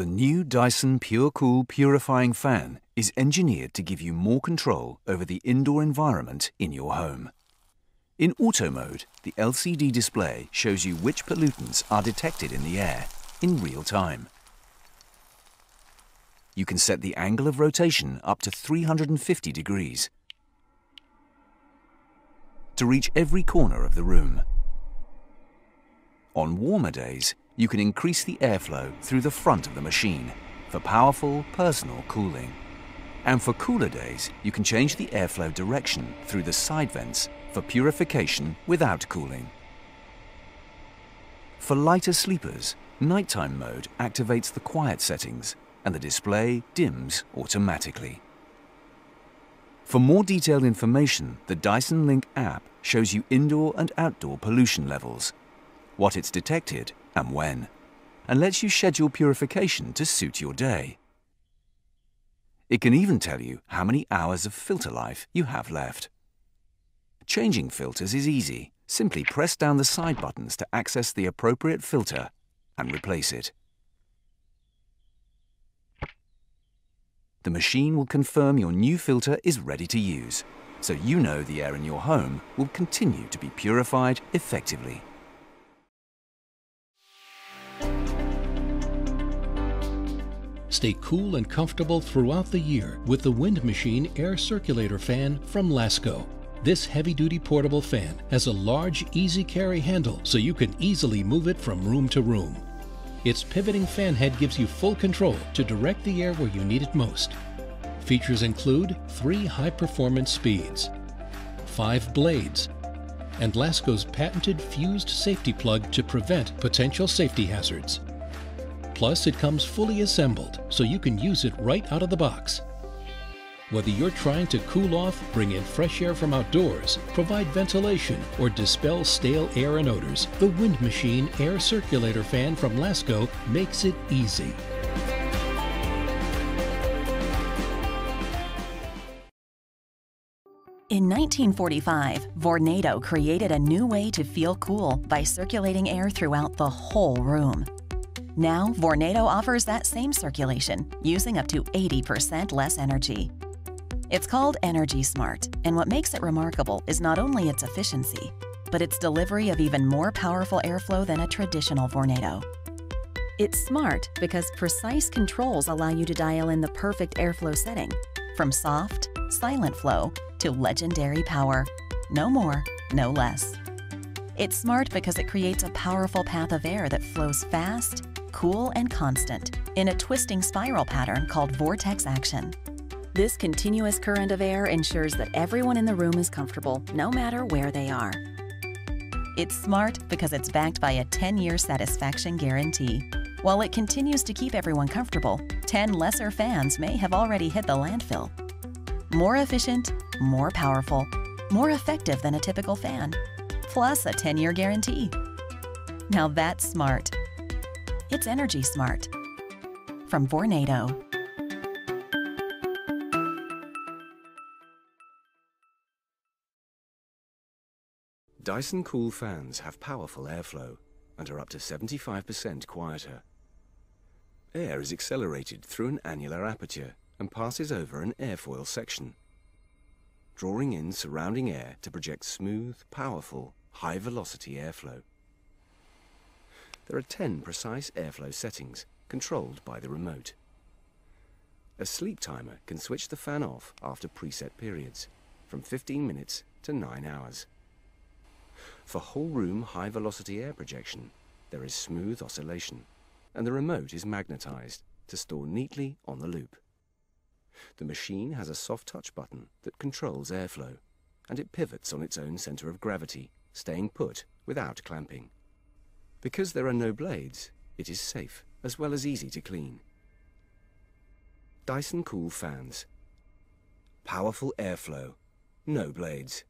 The new Dyson PureCool purifying fan is engineered to give you more control over the indoor environment in your home. In auto mode, the LCD display shows you which pollutants are detected in the air in real time. You can set the angle of rotation up to 350 degrees to reach every corner of the room. On warmer days, you can increase the airflow through the front of the machine for powerful personal cooling. And for cooler days, you can change the airflow direction through the side vents for purification without cooling. For lighter sleepers, nighttime mode activates the quiet settings and the display dims automatically. For more detailed information, the Dyson Link app shows you indoor and outdoor pollution levels, what it's detected and when, and lets you schedule purification to suit your day. It can even tell you how many hours of filter life you have left. Changing filters is easy. Simply press down the side buttons to access the appropriate filter and replace it. The machine will confirm your new filter is ready to use, so you know the air in your home will continue to be purified effectively. Stay cool and comfortable throughout the year with the Wind Machine Air Circulator Fan from Lasko. This heavy-duty portable fan has a large, easy-carry handle so you can easily move it from room to room. Its pivoting fan head gives you full control to direct the air where you need it most. Features include three high-performance speeds, five blades, and Lasko's patented fused safety plug to prevent potential safety hazards. Plus, it comes fully assembled, so you can use it right out of the box. Whether you're trying to cool off, bring in fresh air from outdoors, provide ventilation, or dispel stale air and odors, the Wind Machine Air Circulator Fan from Lasko makes it easy. In 1945, Vornado created a new way to feel cool by circulating air throughout the whole room. Now, Vornado offers that same circulation, using up to 80% less energy. It's called Energy Smart, and what makes it remarkable is not only its efficiency, but its delivery of even more powerful airflow than a traditional Vornado. It's smart because precise controls allow you to dial in the perfect airflow setting, from soft, silent flow to legendary power. No more, no less. It's smart because it creates a powerful path of air that flows fast, cool, and constant in a twisting spiral pattern called vortex action. This continuous current of air ensures that everyone in the room is comfortable, no matter where they are. It's smart because it's backed by a 10-year satisfaction guarantee. While it continues to keep everyone comfortable, 10 lesser fans may have already hit the landfill. More efficient, more powerful, more effective than a typical fan, plus a 10-year guarantee. Now that's smart. It's energy smart. From Vornado. Dyson Cool fans have powerful airflow and are up to 75% quieter. Air is accelerated through an annular aperture and passes over an airfoil section, drawing in surrounding air to project smooth, powerful, high-velocity airflow. There are 10 precise airflow settings, controlled by the remote. A sleep timer can switch the fan off after preset periods, from 15 minutes to 9 hours. For whole room high velocity air projection, there is smooth oscillation, and the remote is magnetized to store neatly on the loop. The machine has a soft touch button that controls airflow, and it pivots on its own center of gravity, staying put without clamping. Because there are no blades, it is safe as well as easy to clean. Dyson Cool Fans. Powerful airflow, no blades.